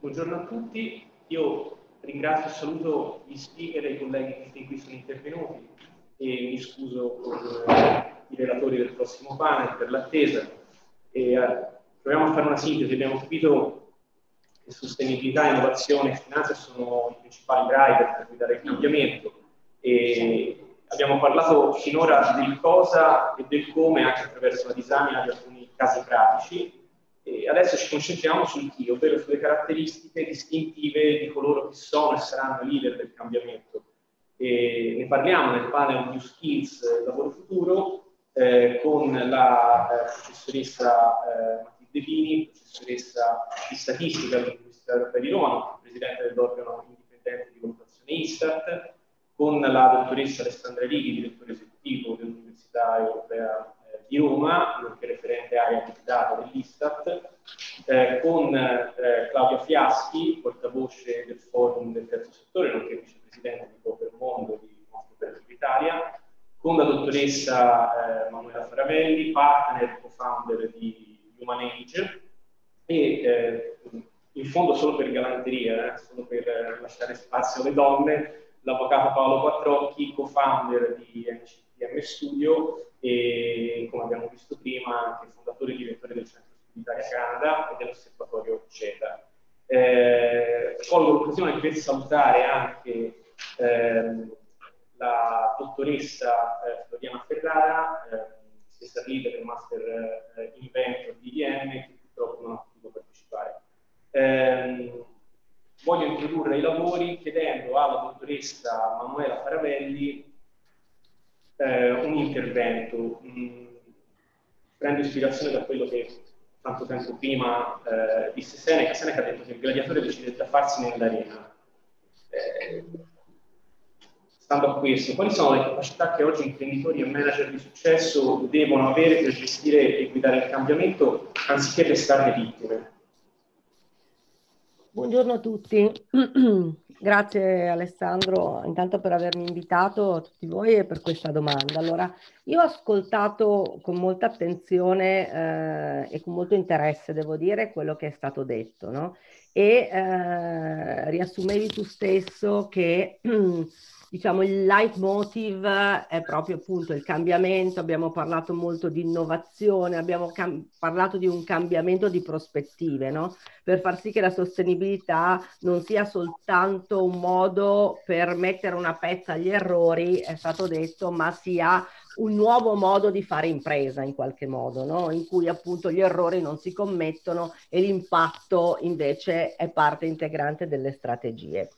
buongiorno a tutti. Io ringrazio e saluto gli speaker e i colleghi che qui sono intervenuti e mi scuso con eh, i relatori del prossimo panel per l'attesa. Eh, proviamo a fare una sintesi. Abbiamo capito che sostenibilità, innovazione e finanza sono i principali driver per guidare il cambiamento. E abbiamo parlato finora del cosa e del come anche attraverso la disamina di alcuni casi pratici e adesso ci concentriamo sul chi, ovvero sulle caratteristiche distintive di coloro che sono e saranno leader del cambiamento. E ne parliamo nel panel New Skills eh, Lavoro Futuro eh, con la eh, professoressa eh, Matilde Pini, professoressa di statistica dell'Università Europea di Roma, presidente dell'organo indipendente di valutazione Istat, con la dottoressa Alessandra Righi, direttore esecutivo dell'Università Europea di Roma, nonché referente area di data dell'Istat, eh, con eh, Claudia Fiaschi, portavoce del forum del terzo settore, nonché vicepresidente di Cooper Mondo di Cooperative Italia, con la dottoressa eh, Manuela Faravelli, partner e co-founder di Human Age, e eh, in fondo solo per galanteria, eh, solo per lasciare spazio alle donne, l'avvocato Paolo Quattrocchi, co-founder di NCTM Studio, e come abbiamo visto prima anche fondatore e direttore del Centro Studi Italia Canada e dell'osservatorio CETA. Eh, colgo l'occasione per salutare anche ehm, la dottoressa eh, Floriana Ferrara, eh, stessa leader del Master eh, Inventor di IBM, che purtroppo non ha potuto partecipare. Eh, voglio introdurre i lavori chiedendo alla dottoressa Manuela Faravelli eh, un intervento. Mh, prendo ispirazione da quello che tanto tempo prima eh, disse Seneca. Seneca ha detto che il gladiatore decide da farsi nell'arena. Eh, stando a questo, quali sono le capacità che oggi imprenditori e manager di successo devono avere per gestire e guidare il cambiamento anziché restarne vittime? Buongiorno a tutti, grazie Alessandro intanto per avermi invitato a tutti voi e per questa domanda. Allora, io ho ascoltato con molta attenzione eh, e con molto interesse, devo dire, quello che è stato detto, no? E eh, riassumevi tu stesso che diciamo il leitmotiv è proprio appunto il cambiamento, abbiamo parlato molto di innovazione, abbiamo cam- parlato di un cambiamento di prospettive, no? per far sì che la sostenibilità non sia soltanto un modo per mettere una pezza agli errori, è stato detto, ma sia un nuovo modo di fare impresa in qualche modo, no? in cui appunto gli errori non si commettono e l'impatto invece è parte integrante delle strategie.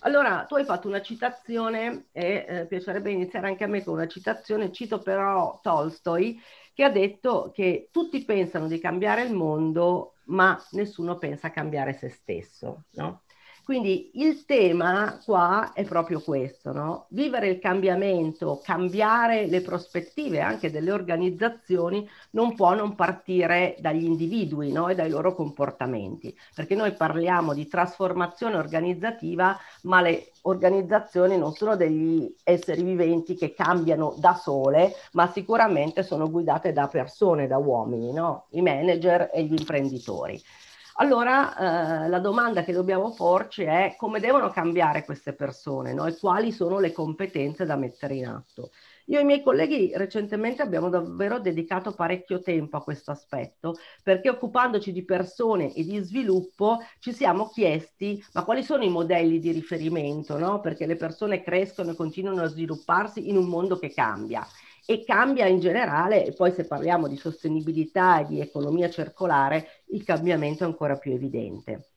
Allora, tu hai fatto una citazione e eh, piacerebbe iniziare anche a me con una citazione, cito però Tolstoi, che ha detto che tutti pensano di cambiare il mondo, ma nessuno pensa a cambiare se stesso. No? Quindi il tema qua è proprio questo, no? Vivere il cambiamento, cambiare le prospettive anche delle organizzazioni non può non partire dagli individui no? e dai loro comportamenti, perché noi parliamo di trasformazione organizzativa, ma le organizzazioni non sono degli esseri viventi che cambiano da sole, ma sicuramente sono guidate da persone, da uomini, no? i manager e gli imprenditori. Allora eh, la domanda che dobbiamo porci è come devono cambiare queste persone no? e quali sono le competenze da mettere in atto. Io e i miei colleghi recentemente abbiamo davvero dedicato parecchio tempo a questo aspetto perché occupandoci di persone e di sviluppo ci siamo chiesti ma quali sono i modelli di riferimento, no? perché le persone crescono e continuano a svilupparsi in un mondo che cambia e cambia in generale, e poi se parliamo di sostenibilità e di economia circolare, il cambiamento è ancora più evidente.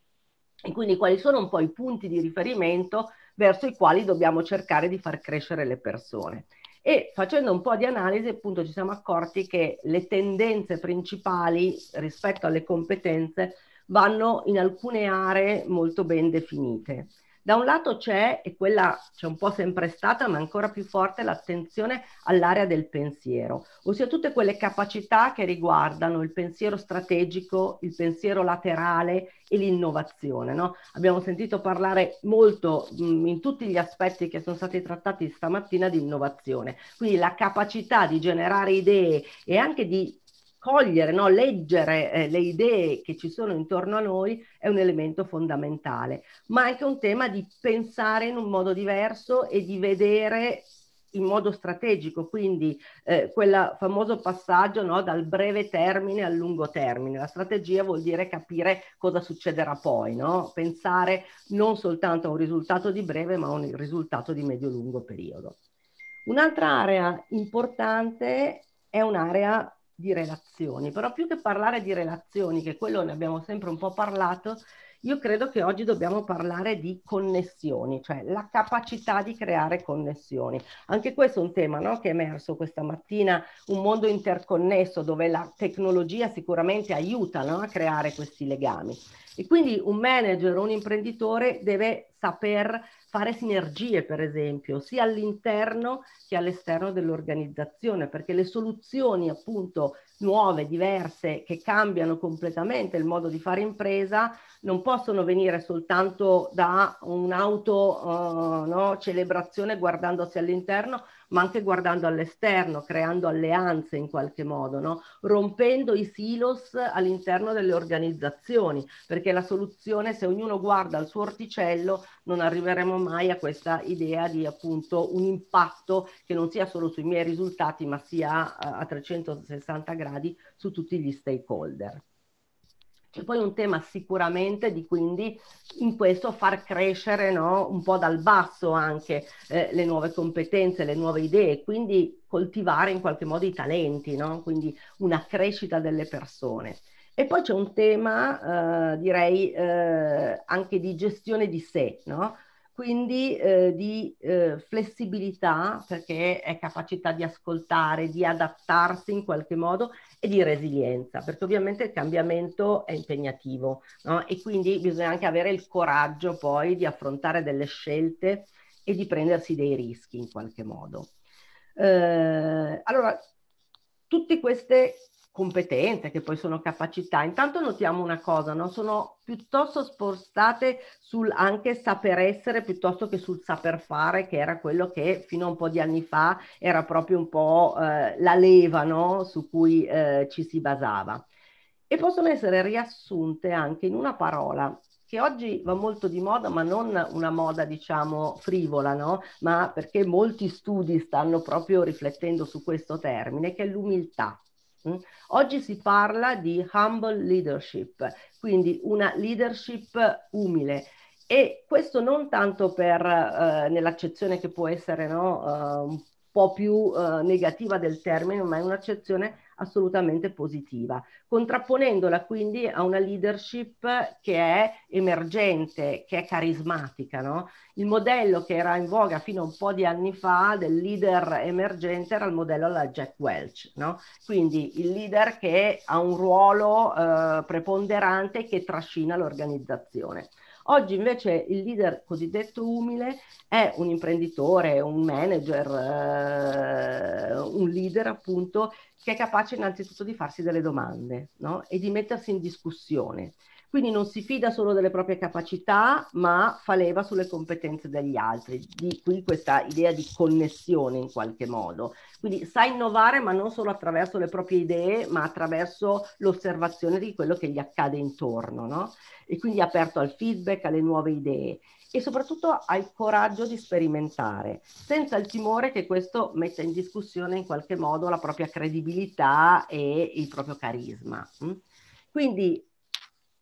E quindi quali sono un po' i punti di riferimento verso i quali dobbiamo cercare di far crescere le persone. E facendo un po' di analisi, appunto, ci siamo accorti che le tendenze principali rispetto alle competenze vanno in alcune aree molto ben definite. Da un lato c'è, e quella c'è un po' sempre stata, ma ancora più forte, l'attenzione all'area del pensiero, ossia tutte quelle capacità che riguardano il pensiero strategico, il pensiero laterale e l'innovazione. No? Abbiamo sentito parlare molto mh, in tutti gli aspetti che sono stati trattati stamattina di innovazione, quindi la capacità di generare idee e anche di cogliere, no? leggere eh, le idee che ci sono intorno a noi è un elemento fondamentale, ma anche un tema di pensare in un modo diverso e di vedere in modo strategico, quindi eh, quel famoso passaggio no, dal breve termine al lungo termine. La strategia vuol dire capire cosa succederà poi, no? pensare non soltanto a un risultato di breve, ma a un risultato di medio-lungo periodo. Un'altra area importante è un'area di relazioni, però più che parlare di relazioni, che quello ne abbiamo sempre un po' parlato, io credo che oggi dobbiamo parlare di connessioni, cioè la capacità di creare connessioni. Anche questo è un tema no? che è emerso questa mattina, un mondo interconnesso dove la tecnologia sicuramente aiuta no? a creare questi legami. E quindi un manager, un imprenditore deve saper fare sinergie, per esempio, sia all'interno che all'esterno dell'organizzazione, perché le soluzioni appunto nuove, diverse, che cambiano completamente il modo di fare impresa, non possono venire soltanto da un'auto uh, no, celebrazione guardandosi all'interno, ma anche guardando all'esterno, creando alleanze in qualche modo, no? rompendo i silos all'interno delle organizzazioni, perché la soluzione, se ognuno guarda al suo orticello, non arriveremo mai a questa idea di appunto un impatto che non sia solo sui miei risultati, ma sia a 360 gradi su tutti gli stakeholder. C'è poi un tema sicuramente di quindi in questo far crescere no, un po' dal basso anche eh, le nuove competenze, le nuove idee, quindi coltivare in qualche modo i talenti, no? quindi una crescita delle persone. E poi c'è un tema, eh, direi, eh, anche di gestione di sé, no? Quindi eh, di eh, flessibilità, perché è capacità di ascoltare, di adattarsi in qualche modo e di resilienza, perché ovviamente il cambiamento è impegnativo no? e quindi bisogna anche avere il coraggio poi di affrontare delle scelte e di prendersi dei rischi in qualche modo. Eh, allora, tutte queste competenze, che poi sono capacità. Intanto notiamo una cosa, no? sono piuttosto spostate sul anche saper essere piuttosto che sul saper fare, che era quello che fino a un po' di anni fa era proprio un po' eh, la leva no? su cui eh, ci si basava. E possono essere riassunte anche in una parola che oggi va molto di moda, ma non una moda, diciamo, frivola, no? Ma perché molti studi stanno proprio riflettendo su questo termine, che è l'umiltà. Oggi si parla di humble leadership, quindi una leadership umile. E questo non tanto per, eh, nell'accezione che può essere no, uh, un po' più uh, negativa del termine, ma è un'accezione assolutamente positiva, contrapponendola quindi a una leadership che è emergente, che è carismatica. No? Il modello che era in voga fino a un po' di anni fa del leader emergente era il modello della Jack Welch, no? quindi il leader che ha un ruolo eh, preponderante che trascina l'organizzazione. Oggi invece il leader cosiddetto umile è un imprenditore, un manager, eh, un leader appunto che è capace innanzitutto di farsi delle domande no? e di mettersi in discussione. Quindi non si fida solo delle proprie capacità, ma fa leva sulle competenze degli altri. Di qui questa idea di connessione in qualche modo. Quindi sa innovare, ma non solo attraverso le proprie idee, ma attraverso l'osservazione di quello che gli accade intorno. No? E quindi è aperto al feedback, alle nuove idee e soprattutto ha il coraggio di sperimentare, senza il timore che questo metta in discussione in qualche modo la propria credibilità e il proprio carisma. Mm? Quindi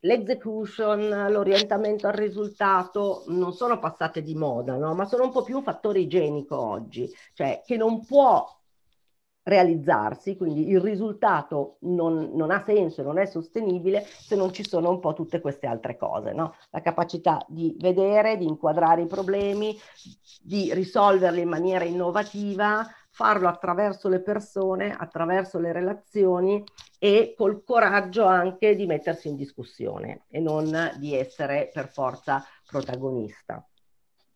l'execution, l'orientamento al risultato non sono passate di moda, no? ma sono un po' più un fattore igienico oggi, cioè che non può realizzarsi, quindi il risultato non, non, ha senso, non è sostenibile se non ci sono un po' tutte queste altre cose, no? la capacità di vedere, di inquadrare i problemi, di risolverli in maniera innovativa, farlo attraverso le persone, attraverso le relazioni e col coraggio anche di mettersi in discussione e non di essere per forza protagonista.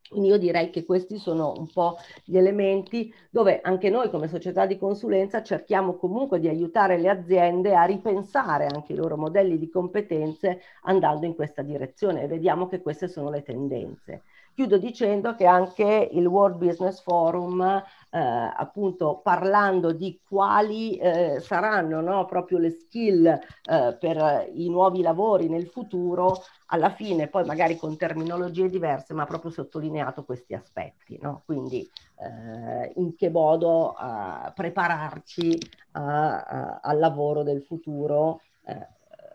Quindi io direi che questi sono un po' gli elementi dove anche noi come società di consulenza cerchiamo comunque di aiutare le aziende a ripensare anche i loro modelli di competenze andando in questa direzione e vediamo che queste sono le tendenze. Chiudo dicendo che anche il World Business Forum, eh, appunto parlando di quali eh, saranno no, proprio le skill eh, per i nuovi lavori nel futuro, alla fine poi magari con terminologie diverse, ma proprio sottolineato questi aspetti. No? Quindi eh, in che modo eh, prepararci a, a, al lavoro del futuro eh,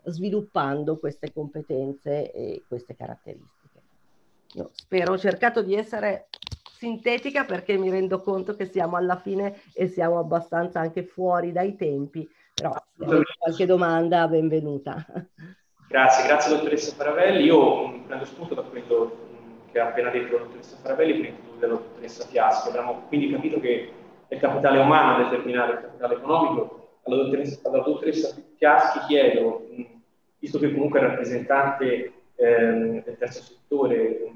sviluppando queste competenze e queste caratteristiche. Io spero, ho cercato di essere sintetica perché mi rendo conto che siamo alla fine e siamo abbastanza anche fuori dai tempi, però qualche domanda, benvenuta. Grazie, grazie dottoressa Faravelli. Io mm, prendo spunto da quello mm, che ha appena detto la dottoressa Faravelli prima della dottoressa Fiasco. Abbiamo quindi capito che è il capitale umano a determinare il capitale economico. Alla dottoressa, alla dottoressa Fiaschi chiedo, mm, visto che comunque è rappresentante ehm, del terzo settore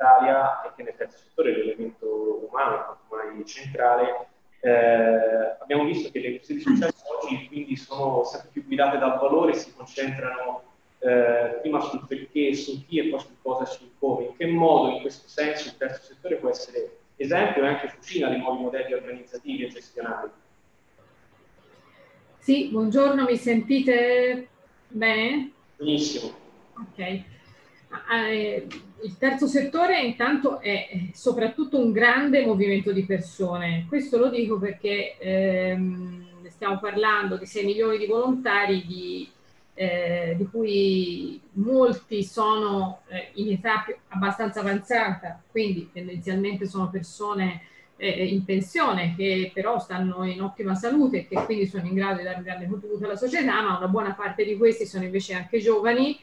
Italia e che nel terzo settore l'elemento umano è ormai centrale, eh, abbiamo visto che le crisi di successo oggi quindi sono sempre più guidate dal valore, si concentrano eh, prima sul perché, sul chi e poi sul cosa e sul come. In che modo in questo senso il terzo settore può essere esempio e anche fucina di nuovi modelli organizzativi e gestionali? Sì, buongiorno, mi sentite bene? Benissimo. Ok. Eh, il terzo settore intanto è soprattutto un grande movimento di persone. Questo lo dico perché ehm, stiamo parlando di 6 milioni di volontari di, eh, di cui molti sono eh, in età abbastanza avanzata, quindi tendenzialmente sono persone eh, in pensione che però stanno in ottima salute e che quindi sono in grado di dare un grande contributo alla società, ma una buona parte di questi sono invece anche giovani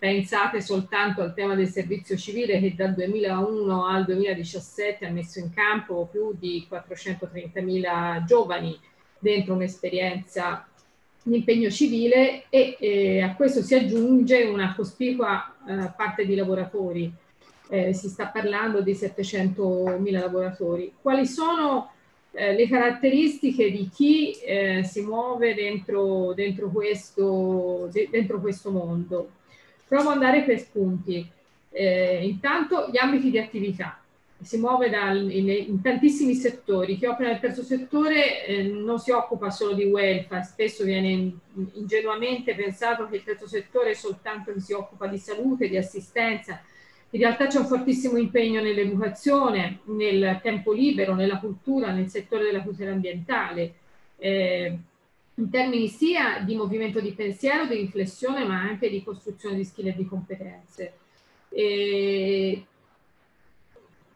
Pensate soltanto al tema del servizio civile che dal 2001 al 2017 ha messo in campo più di 430.000 giovani dentro un'esperienza di impegno civile e eh, a questo si aggiunge una cospicua eh, parte di lavoratori. Eh, si sta parlando di 700.000 lavoratori. Quali sono eh, le caratteristiche di chi eh, si muove dentro, dentro, questo, de, dentro questo mondo? Provo ad andare per spunti. Eh, intanto gli ambiti di attività. Si muove dal, in, in, tantissimi settori. Chi opera nel terzo settore eh, non si occupa solo di welfare, spesso viene ingenuamente pensato che il terzo settore è soltanto chi si occupa di salute, di assistenza. In realtà c'è un fortissimo impegno nell'educazione, nel tempo libero, nella cultura, nel settore della tutela ambientale. Eh, in termini sia di movimento di pensiero, di riflessione, ma anche di costruzione di skill e di competenze. E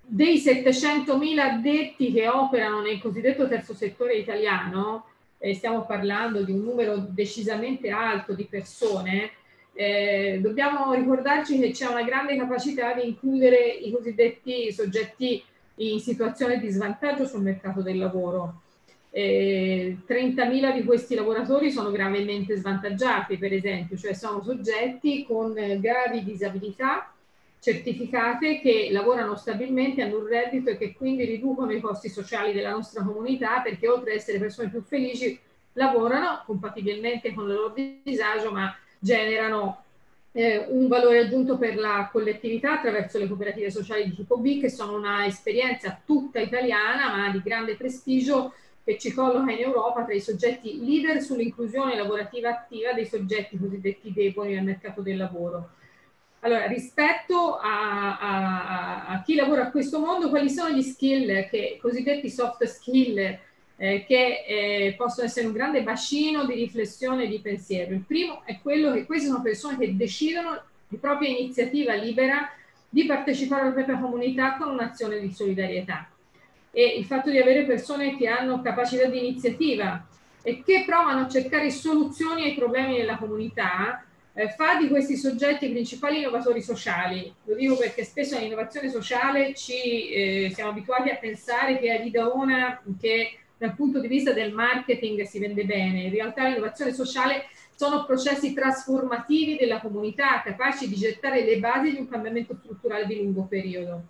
dei 700.000 addetti che operano nel cosiddetto terzo settore italiano, eh, stiamo parlando di un numero decisamente alto di persone, eh, dobbiamo ricordarci che c'è una grande capacità di includere i cosiddetti soggetti in situazione di svantaggio sul mercato del lavoro eh, 30.000 di questi lavoratori sono gravemente svantaggiati, per esempio, cioè sono soggetti con eh, gravi disabilità certificate che lavorano stabilmente, hanno un reddito e che quindi riducono i costi sociali della nostra comunità perché oltre ad essere persone più felici lavorano compatibilmente con il loro disagio ma generano eh, un valore aggiunto per la collettività attraverso le cooperative sociali di tipo B che sono una esperienza tutta italiana ma di grande prestigio che ci colloca in Europa tra i soggetti leader sull'inclusione lavorativa attiva dei soggetti cosiddetti deboli nel mercato del lavoro. Allora, rispetto a, a, a chi lavora a questo mondo, quali sono gli skill, che, cosiddetti soft skill, eh, che eh, possono essere un grande bacino di riflessione e di pensiero? Il primo è quello che queste sono persone che decidono di propria iniziativa libera di partecipare alla propria comunità con un'azione di solidarietà e il fatto di avere persone che hanno capacità di iniziativa e che provano a cercare soluzioni ai problemi della comunità, eh, fa di questi soggetti i principali innovatori sociali. Lo dico perché spesso nell'innovazione sociale ci eh, siamo abituati a pensare che è l'idona che dal punto di vista del marketing si vende bene. In realtà l'innovazione sociale sono processi trasformativi della comunità, capaci di gettare le basi di un cambiamento strutturale di lungo periodo.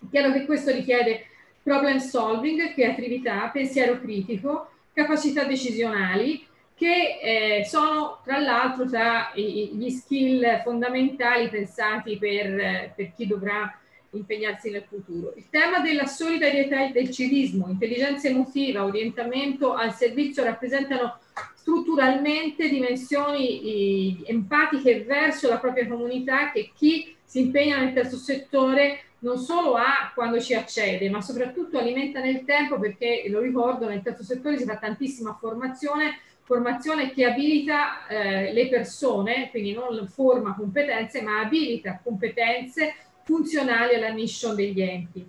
È chiaro che questo richiede problem solving, creatività, pensiero critico, capacità decisionali, che eh, sono tra l'altro tra gli skill fondamentali pensati per, per chi dovrà impegnarsi nel futuro. Il tema della solidarietà e del civismo, intelligenza emotiva, orientamento al servizio rappresentano strutturalmente dimensioni empatiche verso la propria comunità che chi si impegna nel terzo settore non solo ha quando ci accede, ma soprattutto alimenta nel tempo perché, lo ricordo, nel terzo settore si fa tantissima formazione, formazione che abilita eh, le persone, quindi non forma competenze, ma abilita competenze funzionali alla mission degli enti.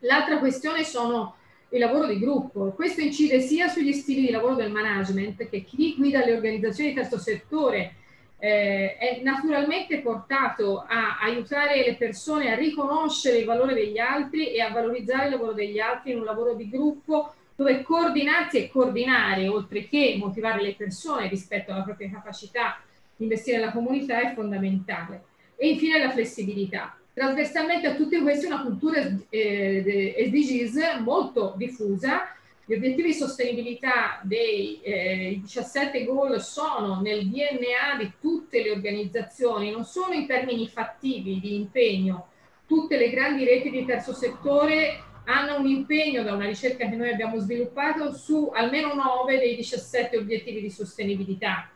L'altra questione sono il lavoro di gruppo. Questo incide sia sugli stili di lavoro del management che chi guida le organizzazioni di terzo settore eh, è naturalmente portato a aiutare le persone a riconoscere il valore degli altri e a valorizzare il lavoro degli altri in un lavoro di gruppo dove coordinarsi e coordinare, oltre che motivare le persone rispetto alla propria capacità di investire nella comunità, è fondamentale. E infine la flessibilità. Trasversalmente a tutti questi una cultura eh, SDGs molto diffusa gli obiettivi di sostenibilità dei eh, 17 goal sono nel DNA di tutte le organizzazioni, non solo in termini fattivi di impegno. Tutte le grandi reti di terzo settore hanno un impegno da una ricerca che noi abbiamo sviluppato su almeno 9 dei 17 obiettivi di sostenibilità.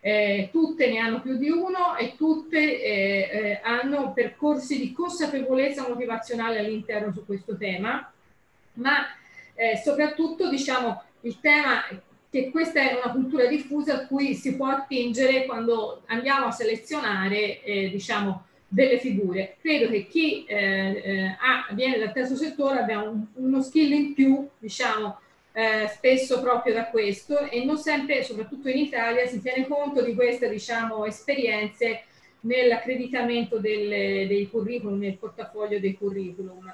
Eh, tutte ne hanno più di uno e tutte eh, eh, hanno percorsi di consapevolezza motivazionale all'interno su questo tema, ma eh, soprattutto diciamo il tema che questa è una cultura diffusa a cui si può attingere quando andiamo a selezionare eh, diciamo delle figure. Credo che chi eh, eh ha, viene dal terzo settore abbia un, uno skill in più, diciamo, eh, spesso proprio da questo e non sempre, soprattutto in Italia, si tiene conto di queste diciamo, esperienze nell'accreditamento dei curriculum, nel portafoglio dei curriculum.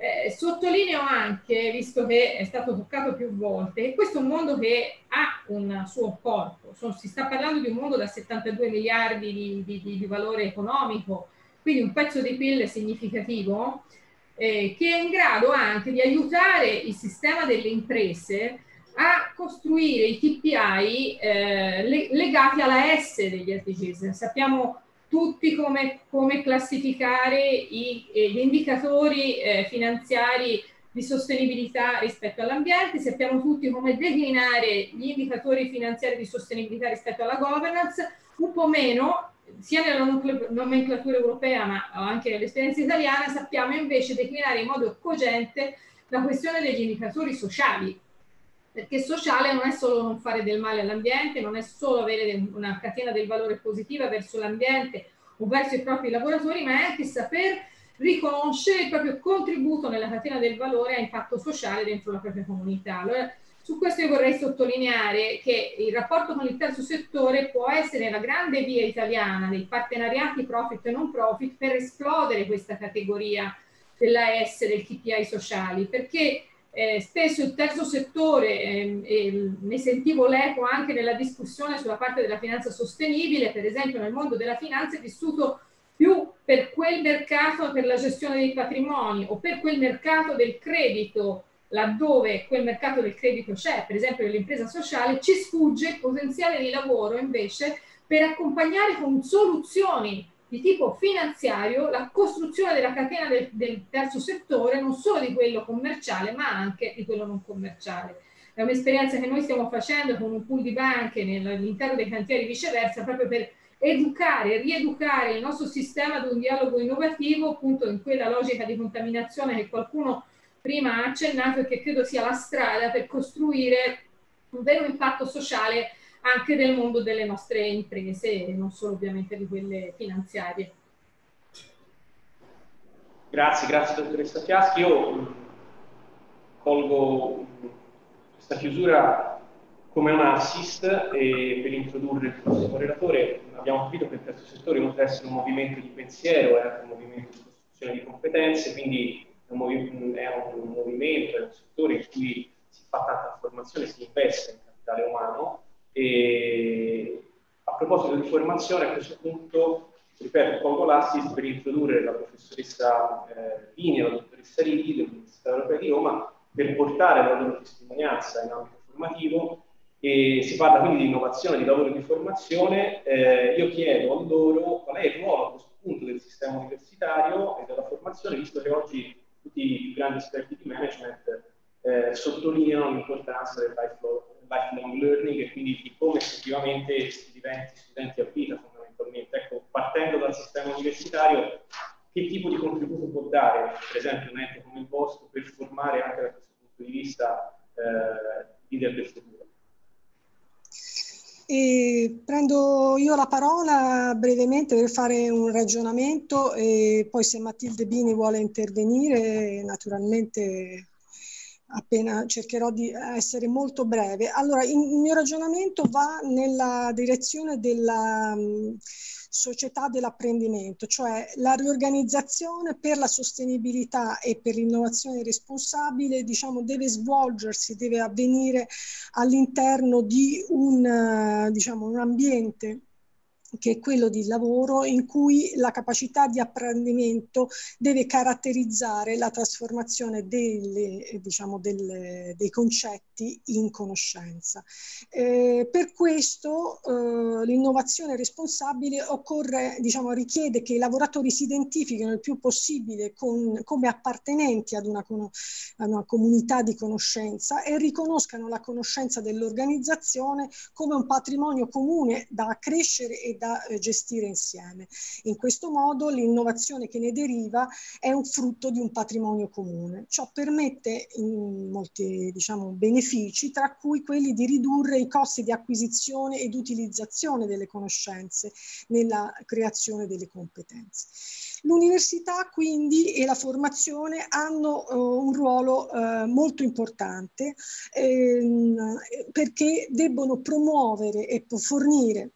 Eh, sottolineo anche, visto che è stato toccato più volte, che questo è un mondo che ha un suo corpo, Sono, si sta parlando di un mondo da 72 miliardi di, di, di valore economico, quindi un pezzo di PIL significativo, eh, che è in grado anche di aiutare il sistema delle imprese a costruire i TPI eh, legati alla S degli SDGs. Sappiamo tutti come, come classificare i, eh, gli indicatori eh, finanziari di sostenibilità rispetto all'ambiente, sappiamo tutti come declinare gli indicatori finanziari di sostenibilità rispetto alla governance, un po' meno, sia nella nomenclatura europea ma anche nell'esperienza italiana, sappiamo invece declinare in modo cogente la questione degli indicatori sociali, perché sociale non è solo non fare del male all'ambiente, non è solo avere una catena del valore positiva verso l'ambiente o verso i propri lavoratori, ma è anche saper riconoscere il proprio contributo nella catena del valore a impatto sociale dentro la propria comunità. Allora, su questo io vorrei sottolineare che il rapporto con il terzo settore può essere la grande via italiana dei partenariati profit e non profit per esplodere questa categoria della S, del KPI sociali, perché eh, spesso il terzo settore, eh, eh, ne sentivo l'eco anche nella discussione sulla parte della finanza sostenibile, per esempio nel mondo della finanza è vissuto più per quel mercato per la gestione dei patrimoni o per quel mercato del credito, laddove quel mercato del credito c'è, per esempio nell'impresa sociale, ci sfugge il potenziale di lavoro invece per accompagnare con soluzioni di tipo finanziario la costruzione della catena del, del, terzo settore, non solo di quello commerciale, ma anche di quello non commerciale. È un'esperienza che noi stiamo facendo con un pool di banche all'interno dei cantieri viceversa, proprio per educare, rieducare il nostro sistema ad un dialogo innovativo, appunto in quella logica di contaminazione che qualcuno prima ha accennato e che credo sia la strada per costruire un vero impatto sociale anche del mondo delle nostre imprese, non solo ovviamente di quelle finanziarie. Grazie, grazie dottoressa Fiaschi. Io colgo questa chiusura come un assist e per introdurre il prossimo relatore abbiamo capito che il terzo settore oltre ad essere un movimento di pensiero è anche un movimento di costruzione di competenze, quindi è un, un movimento, è un settore in cui si fa tanta formazione, si investe in capitale umano e a proposito di formazione, a questo punto, ripeto, colgo l'assist per introdurre la professoressa eh, Lini e la dottoressa Riti dell'Università Europea di Roma per portare la loro testimonianza in ambito formativo e si parla quindi di innovazione, di lavoro di formazione. Eh, io chiedo a loro qual è il ruolo a questo appunto del sistema universitario e della formazione, visto che oggi tutti i più grandi esperti di management eh, sottolineano l'importanza del lifelong, lifelong, learning e quindi di come effettivamente si diventi studenti a vita fondamentalmente. Ecco, partendo dal sistema universitario, che tipo di contributo può dare, per esempio, un ente come il vostro per formare anche da questo punto di vista eh, leader del futuro? E prendo io la parola brevemente per fare un ragionamento e poi se Matilde Bini vuole intervenire, naturalmente appena cercherò di essere molto breve. Allora, il mio ragionamento va nella direzione della società dell'apprendimento, cioè la riorganizzazione per la sostenibilità e per l'innovazione responsabile, diciamo, deve svolgersi, deve avvenire all'interno di un, diciamo, un ambiente che è quello di lavoro in cui la capacità di apprendimento deve caratterizzare la trasformazione delle, diciamo, delle, dei concetti in conoscenza. Eh, per questo eh, l'innovazione responsabile occorre, diciamo, richiede che i lavoratori si identifichino il più possibile con, come appartenenti ad una, ad una comunità di conoscenza e riconoscano la conoscenza dell'organizzazione come un patrimonio comune da accrescere e da eh, gestire insieme. In questo modo l'innovazione che ne deriva è un frutto di un patrimonio comune. Ciò permette molti diciamo, benefici, tra cui quelli di ridurre i costi di acquisizione ed utilizzazione delle conoscenze nella creazione delle competenze. L'università quindi e la formazione hanno uh, un ruolo uh, molto importante ehm, perché debbono promuovere e fornire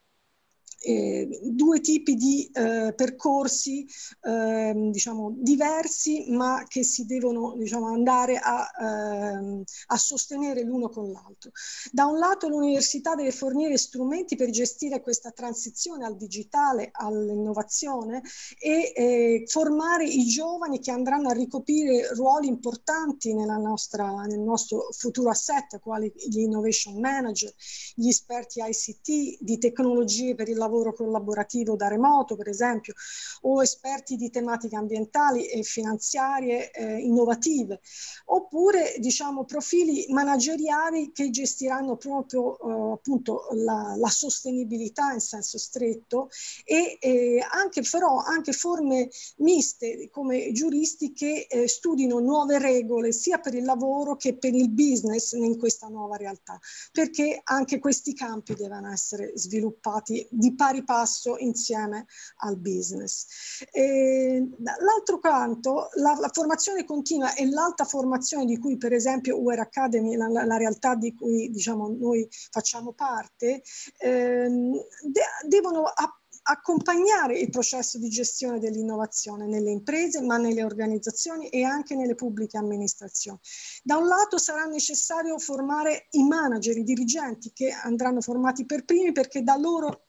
eh, due tipi di eh, percorsi eh, diciamo diversi ma che si devono diciamo, andare a, ehm, a sostenere l'uno con l'altro. Da un lato l'università deve fornire strumenti per gestire questa transizione al digitale, all'innovazione e eh, formare i giovani che andranno a ricoprire ruoli importanti nostra, nel nostro futuro asset, quali gli innovation manager, gli esperti ICT, di tecnologie per il lavoro lavoro collaborativo da remoto, per esempio, o esperti di tematiche ambientali e finanziarie eh, innovative, oppure diciamo profili manageriali che gestiranno proprio eh, appunto la, la, sostenibilità in senso stretto e eh, anche però anche forme miste come giuristi che eh, studino nuove regole sia per il lavoro che per il business in questa nuova realtà, perché anche questi campi devono essere sviluppati di pari passo insieme al business. L'altro canto, la, la, formazione continua e l'alta formazione di cui per esempio UR Academy, la, la realtà di cui diciamo, noi facciamo parte, ehm, de devono applicare accompagnare il processo di gestione dell'innovazione nelle imprese, ma nelle organizzazioni e anche nelle pubbliche amministrazioni. Da un lato sarà necessario formare i manager, i dirigenti che andranno formati per primi perché da loro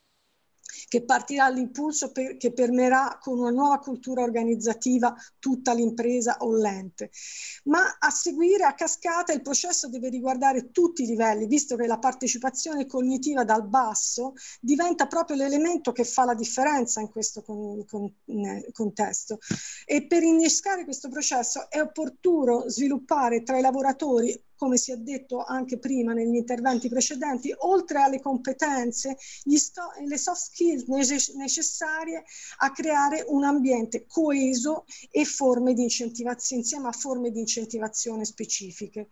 che partirà l'impulso per, che permerà con una nuova cultura organizzativa tutta l'impresa o l'ente. Ma a seguire a cascata il processo deve riguardare tutti i livelli, visto che la partecipazione cognitiva dal basso diventa proprio l'elemento che fa la differenza in questo con, con, contesto. E per innescare questo processo è opportuno sviluppare tra i lavoratori come si è detto anche prima negli interventi precedenti, oltre alle competenze, le soft skills necessarie a creare un ambiente coeso e forme di incentivazione, insieme a forme di incentivazione specifiche.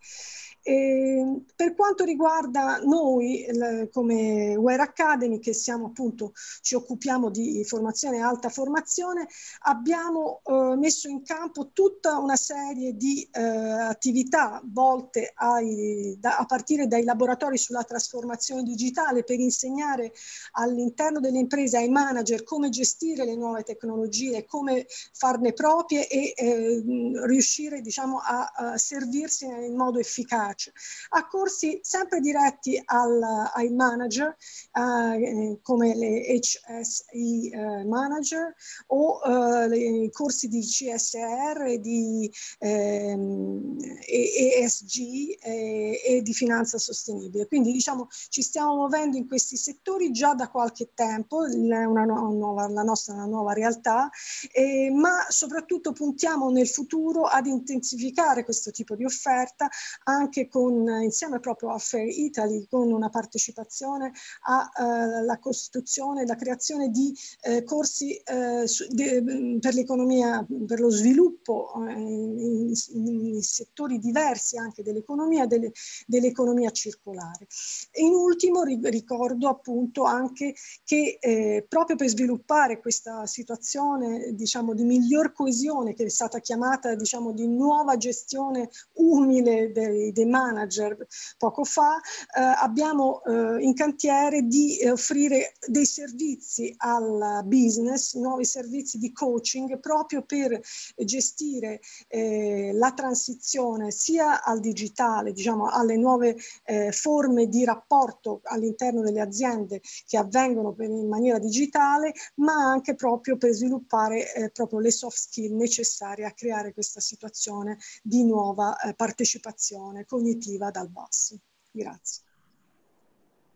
E per quanto riguarda noi come Ware Academy, che siamo appunto, ci occupiamo di formazione e alta formazione, abbiamo eh, messo in campo tutta una serie di eh, attività volte ai, da, a partire dai laboratori sulla trasformazione digitale per insegnare all'interno delle imprese ai manager come gestire le nuove tecnologie, come farne proprie e eh, riuscire diciamo, a, a servirsi in modo efficace touch, a corsi sempre diretti al, ai manager eh, come le HSI eh, manager o eh, i corsi di CSR, di ehm, ESG e, e di finanza sostenibile. Quindi diciamo ci stiamo muovendo in questi settori già da qualche tempo, una nuova, la nostra è una nuova realtà, eh, ma soprattutto puntiamo nel futuro ad intensificare questo tipo di offerta anche con, insieme proprio a Fair Italy con una partecipazione alla eh, costruzione, la creazione di eh, corsi eh, su, de, per l'economia, per lo sviluppo in, in, settori diversi anche dell'economia, delle, dell'economia circolare. E in ultimo ricordo appunto anche che eh, proprio per sviluppare questa situazione diciamo di miglior coesione che è stata chiamata diciamo di nuova gestione umile dei, dei manager poco fa, eh, abbiamo eh, in cantiere di offrire dei servizi al business, nuovi servizi di coaching proprio per gestire eh, la transizione sia al digitale, diciamo alle nuove eh, forme di rapporto all'interno delle aziende che avvengono per, in maniera digitale, ma anche proprio per sviluppare eh, proprio le soft skill necessarie a creare questa situazione di nuova eh, partecipazione cognitiva dal basso. Grazie.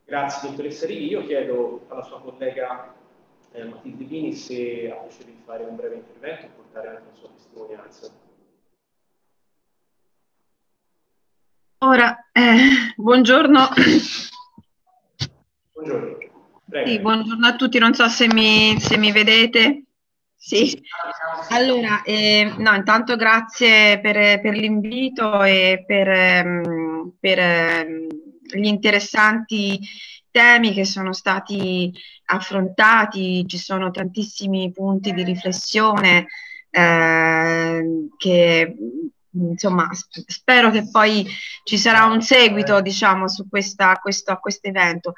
Grazie dottoressa Righi. Io chiedo alla sua collega eh, Matilde Pini se ha piacere di fare un breve intervento e portare anche la sua testimonianza. Ora, eh, buongiorno. Buongiorno. Sì, buongiorno a tutti, non so se mi, se mi vedete. Sì, allora, eh, no, intanto grazie per, per l'invito e per, ehm, per, ehm, gli interessanti temi che sono stati affrontati, ci sono tantissimi punti di riflessione eh, che insomma spero che poi ci sarà un seguito diciamo su questa, questo, a questo evento.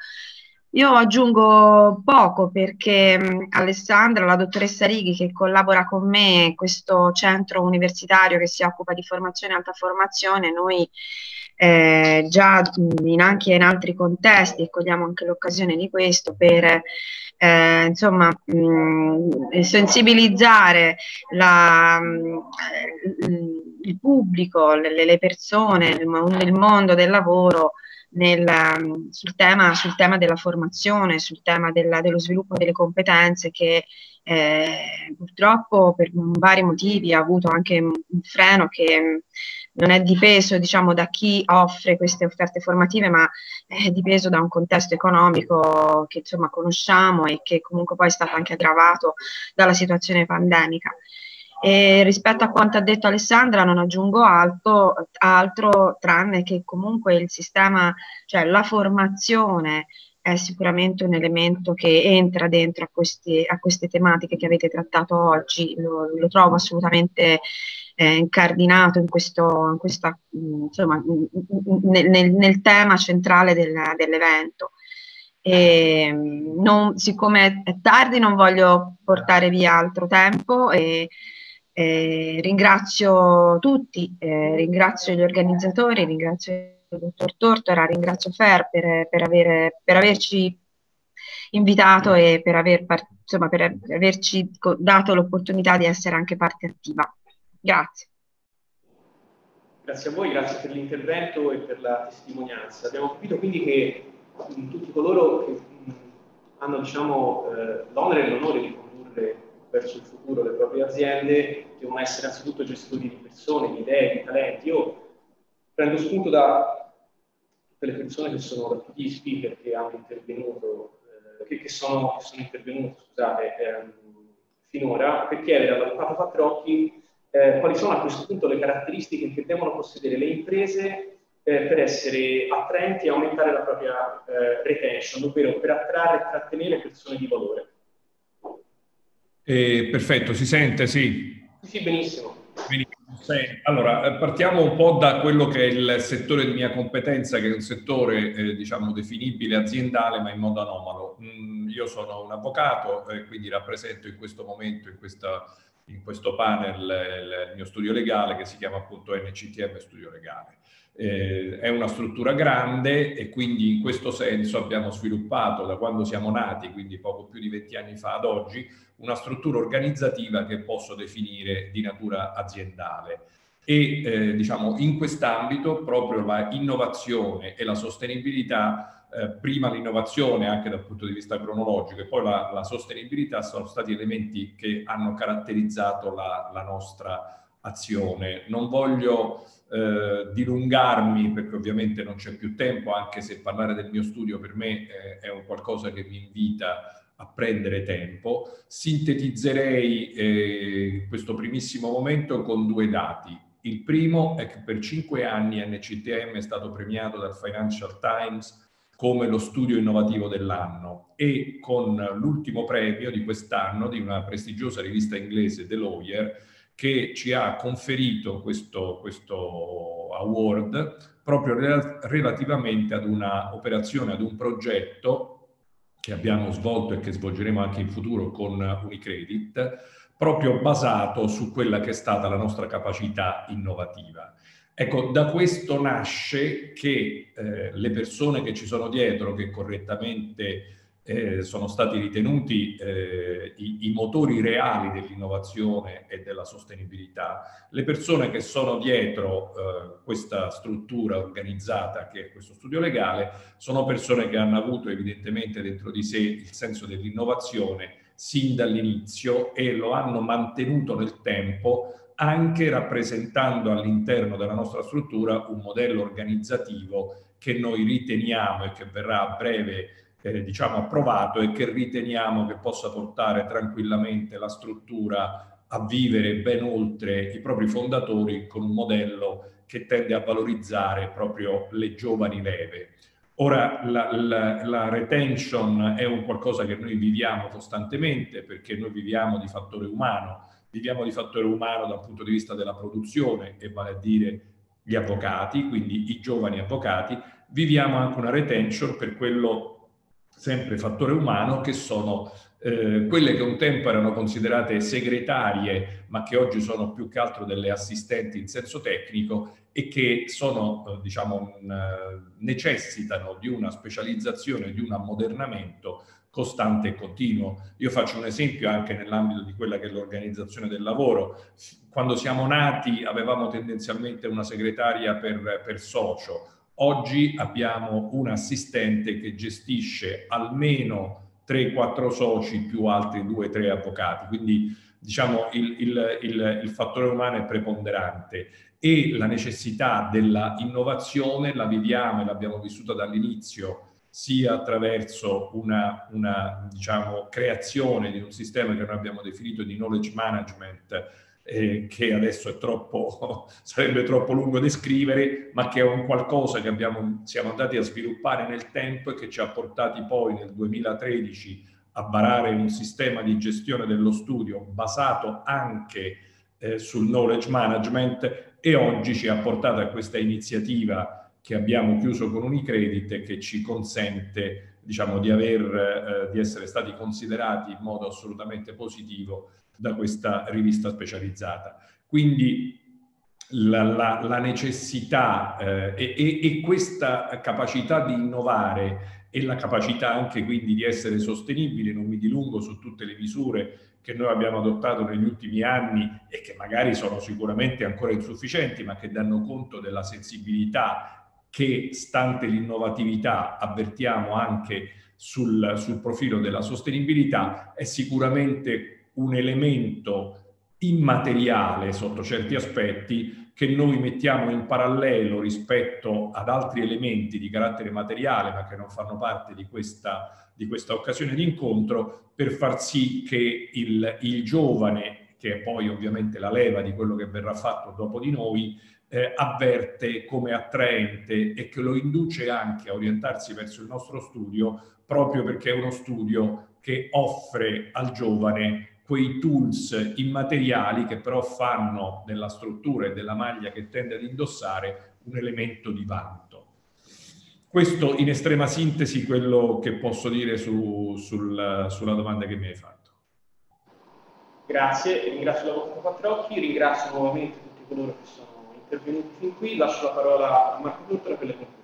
Io aggiungo poco perché Alessandra, la dottoressa Righi, che collabora con me questo centro universitario che si occupa di formazione e alta formazione, noi eh, già in, anche in altri contesti e cogliamo anche l'occasione di questo per eh, insomma mh, sensibilizzare la, mh, il pubblico, le, le persone nel mondo del lavoro nel, sul, tema, sul, tema, della formazione, sul tema della, dello sviluppo delle competenze che eh, purtroppo per vari motivi ha avuto anche un freno che non è dipeso diciamo, da chi offre queste offerte formative, ma è dipeso da un contesto economico che insomma conosciamo e che comunque poi è stato anche aggravato dalla situazione pandemica. E rispetto a quanto ha detto Alessandra non aggiungo altro, altro tranne che comunque il sistema, cioè la formazione è sicuramente un elemento che entra dentro a, questi, a queste tematiche che avete trattato oggi, lo, lo trovo assolutamente eh, incardinato in questo, in questa, insomma, nel, nel, nel, tema centrale del, dell'evento. E non, siccome è tardi non voglio portare via altro tempo e eh, ringrazio tutti, eh, ringrazio gli organizzatori, ringrazio il dottor Tortora, ringrazio Fer per, per, avere, per averci invitato e per, aver, insomma, per averci dato l'opportunità di essere anche parte attiva. Grazie. Grazie a voi, grazie per l'intervento e per la testimonianza. Abbiamo capito quindi che tutti coloro che hanno diciamo, eh, l'onere e l'onore di condurre verso il futuro le proprie aziende devono essere anzitutto gestori di persone, di idee, di talenti. Io prendo spunto da tutte le persone che sono, da gli speaker che hanno intervenuto, eh, che, che, sono, che, sono, intervenuti, scusate, ehm, finora, per chiedere all'avvocato Patrocchi eh, quali sono a questo punto le caratteristiche che devono possedere le imprese eh, per essere attraenti e aumentare la propria eh, retention, ovvero per attrarre e trattenere persone di valore. Eh, perfetto, si sente, sì. Sì, benissimo. benissimo. Allora, eh, partiamo un po' da quello che è il settore di mia competenza, che è un settore, eh, diciamo, definibile aziendale, ma in modo anomalo. Mm, io sono un avvocato e quindi rappresento in questo momento, in, questa, in questo panel, il, mio studio legale che si chiama appunto NCTM Studio Legale. eh, è una struttura grande e quindi in questo senso abbiamo sviluppato da quando siamo nati, quindi poco più di 20 anni fa ad oggi, una struttura organizzativa che posso definire di natura aziendale. E eh, diciamo in quest'ambito proprio la innovazione e la sostenibilità eh, prima l'innovazione anche dal punto di vista cronologico e poi la, la sostenibilità sono stati elementi che hanno caratterizzato la, la nostra azione. Non voglio eh, dilungarmi perché ovviamente non c'è più tempo, anche se parlare del mio studio per me eh, è un qualcosa che mi invita a prendere tempo. Sintetizzerei eh, questo primissimo momento con due dati. Il primo è che per cinque anni NCTM è stato premiato dal Financial Times come lo studio innovativo dell'anno e con l'ultimo premio di quest'anno di una prestigiosa rivista inglese, The Lawyer, che ci ha conferito questo, questo award proprio relativamente ad una operazione, ad un progetto che abbiamo svolto e che svolgeremo anche in futuro con Unicredit, proprio basato su quella che è stata la nostra capacità innovativa. Ecco, da questo nasce che eh, le persone che ci sono dietro, che correttamente eh, sono stati ritenuti eh, i, i, motori reali dell'innovazione e della sostenibilità, le persone che sono dietro eh, questa struttura organizzata che è questo studio legale sono persone che hanno avuto evidentemente dentro di sé il senso dell'innovazione sin dall'inizio e lo hanno mantenuto nel tempo anche rappresentando all'interno della nostra struttura un modello organizzativo che noi riteniamo e che verrà a breve eh, diciamo approvato e che riteniamo che possa portare tranquillamente la struttura a vivere ben oltre i propri fondatori con un modello che tende a valorizzare proprio le giovani leve. Ora, la, la, la, retention è un qualcosa che noi viviamo costantemente perché noi viviamo di fattore umano, viviamo di fattore umano dal punto di vista della produzione, e vale a dire gli avvocati, quindi i giovani avvocati, viviamo anche una retention per quello sempre fattore umano, che sono eh, quelle che un tempo erano considerate segretarie, ma che oggi sono più che altro delle assistenti in senso tecnico e che sono, eh, diciamo, un, eh, necessitano di una specializzazione, di un ammodernamento costante e continuo. Io faccio un esempio anche nell'ambito di quella che è l'organizzazione del lavoro. Quando siamo nati avevamo tendenzialmente una segretaria per, per socio, Oggi abbiamo un assistente che gestisce almeno 3-4 soci più altri 2-3 avvocati, quindi diciamo il, il, il, il, fattore umano è preponderante e la necessità della innovazione la viviamo e l'abbiamo vissuta dall'inizio sia attraverso una, una diciamo, creazione di un sistema che noi abbiamo definito di knowledge management eh, che adesso è troppo, sarebbe troppo lungo descrivere, ma che è un qualcosa che abbiamo, siamo andati a sviluppare nel tempo e che ci ha portati poi nel 2013 a varare un sistema di gestione dello studio basato anche eh, sul knowledge management e oggi ci ha portato a questa iniziativa che abbiamo chiuso con Unicredit e che ci consente diciamo, di, aver, eh, di essere stati considerati in modo assolutamente positivo da questa rivista specializzata. Quindi la, la, la necessità eh, e, e, questa capacità di innovare e la capacità anche quindi di essere sostenibili, non mi dilungo su tutte le misure che noi abbiamo adottato negli ultimi anni e che magari sono sicuramente ancora insufficienti, ma che danno conto della sensibilità che, stante l'innovatività, avvertiamo anche sul, sul profilo della sostenibilità, è sicuramente un elemento immateriale sotto certi aspetti che noi mettiamo in parallelo rispetto ad altri elementi di carattere materiale ma che non fanno parte di questa, di questa occasione di incontro per far sì che il, il giovane, che è poi ovviamente la leva di quello che verrà fatto dopo di noi, eh, avverte come attraente e che lo induce anche a orientarsi verso il nostro studio proprio perché è uno studio che offre al giovane quei tools immateriali che però fanno della struttura e della maglia che tende ad indossare un elemento di vanto. Questo in estrema sintesi quello che posso dire su, sul, sulla domanda che mi hai fatto. Grazie, ringrazio la vostra quattro occhi, ringrazio nuovamente tutti coloro che sono intervenuti fin qui. Lascio la parola a Marco Duttra per le conclusioni.